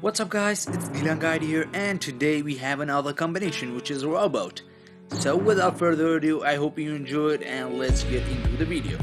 What's up guys, it's Dylan Guide here and today we have another combination which is a robot. So without further ado, I hope you enjoyed and let's get into the video.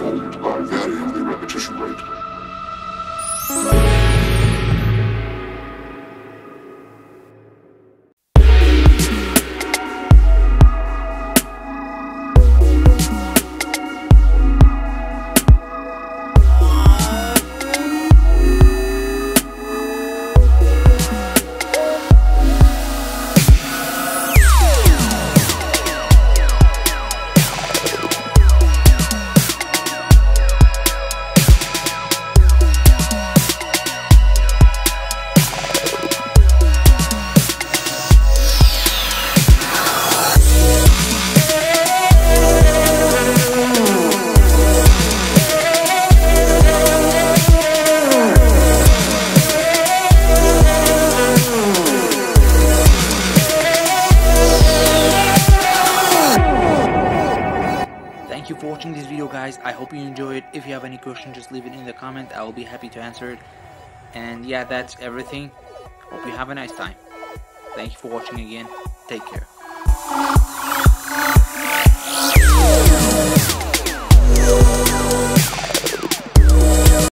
Melody was formed by varying the repetition rate. Thank you for watching this video guys, I hope you enjoyed. It. If you have any questions just leave it in the comment, I will be happy to answer it. And yeah, that's everything. Hope you have a nice time. Thank you for watching again. Take care.